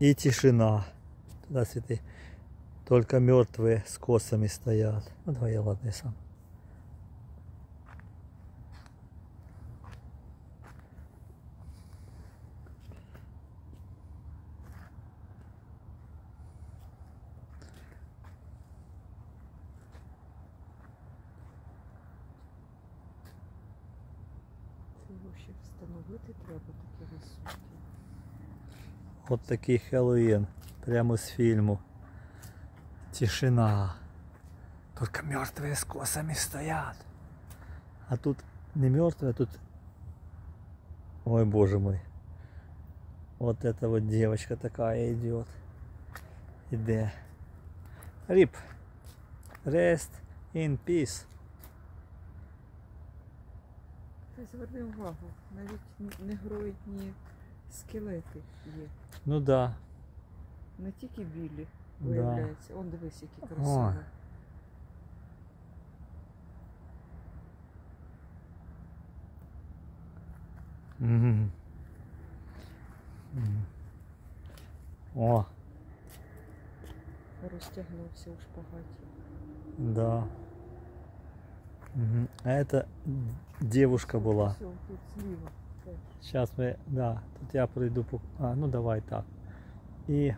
И тишина. Туда цветы. Только мертвые с косами стоят. Ну давай я ладно я сам. Це його ще встановити треба такі високі. Вот такий Хэллоуин. Прямо с фильму. Тишина. Только мертвые с косами стоят. А тут не мертвые, а тут... Ой, боже мой. Вот эта вот девочка такая идет. Иде. Рип. Rest in peace. Ти зверни увагу, навіть н- негроїдні скелети є. Ну да. Не тільки білі, Да. виявляється. Он дивись, які Ой. красиві. Мгм. Мгм. О, Розтягнувся у шпагаті. да. Мгм. А это девушка была. Все, тут зліва. теж. Сейчас мы, да, тут я пройду по... А, ну давай так. И...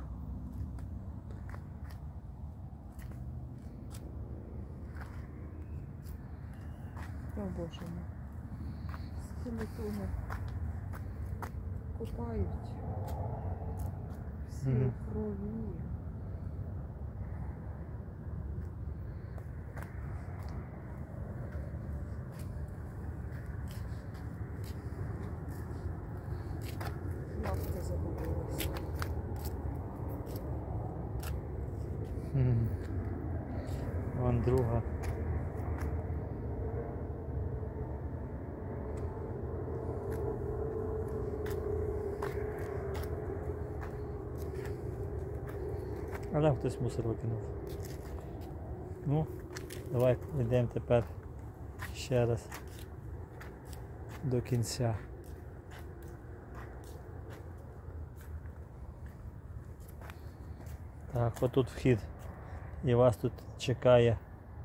О боже мій. Скелетони копають. Всі Мгм. в крові. Вон друга. А там хтось мусор викинув. Ну, давай йдемо тепер ще раз до кінця. Так, отут вхід. І вас тут чекає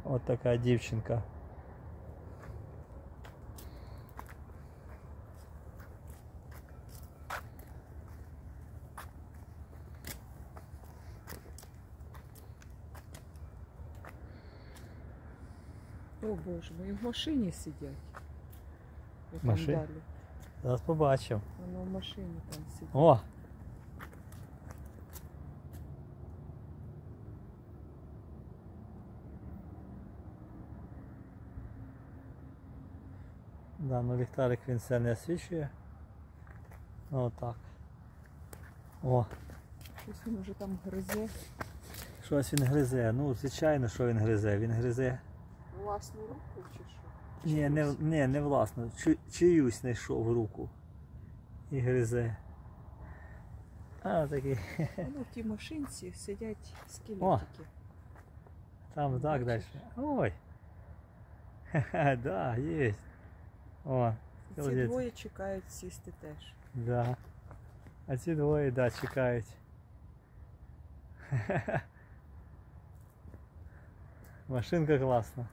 от така дівчинка. О боже, мої в машині сидять. Отам Машині? далі. Зараз побачимо. Воно в машині там сидить. О! Да, ну ліхтарик він все не освічує. Ну отак. О, Щось він вже там гризе. щось він гризе. Ну, звичайно, що він гризе. Він гризе. Власну руку чи що? Ні, не, не, не власно. Чу, чиюсь знайшов руку. І гризе. А, такий. Ну, в тій машинці сидять скелетики. Там так далі. Ой. Ха-ха, да, є. О, Ці молодець. двоє чекають сісти теж. Да. А ці двоє, да, чекають. Машинка класна.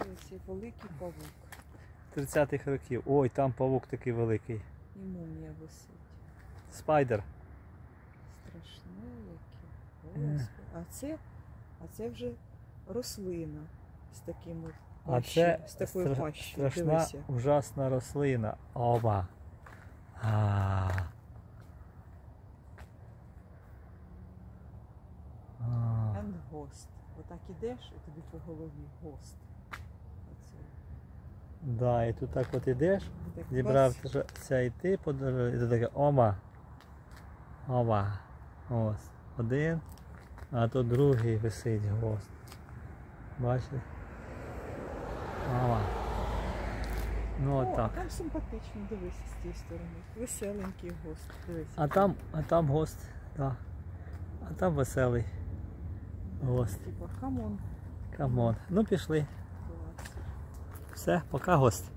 Ось великий павук. 30-х років. Ой, там павук такий великий. І мумія висить. Спайдер. Страшне яке. Господи. А це, а це вже рослина з таким от А пащі- це з такою стра- пащею. страшна Дивися. ужасна рослина. Оба. А. А. And ghost. Отак ідеш і тобі по голові гост. Оце. Да, і тут так от ідеш, Так зібрався йти по дорозі, і ти таке ома. Ома. Ось. Один, а то другий висить гвоздь. Бачите? Ома. Ну О, так. там симпатично, дивися з тієї сторони. Веселенький ghost. Дивись. А там, а там ghost, да. А там веселий ghost. Типа, come on. Come on. Ну пішли. Клас. Все, пока ghost.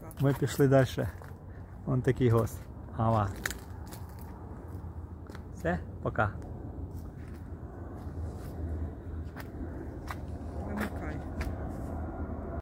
Так. Ми пішли далі. Вон такий ghost. Ава. Все, пока.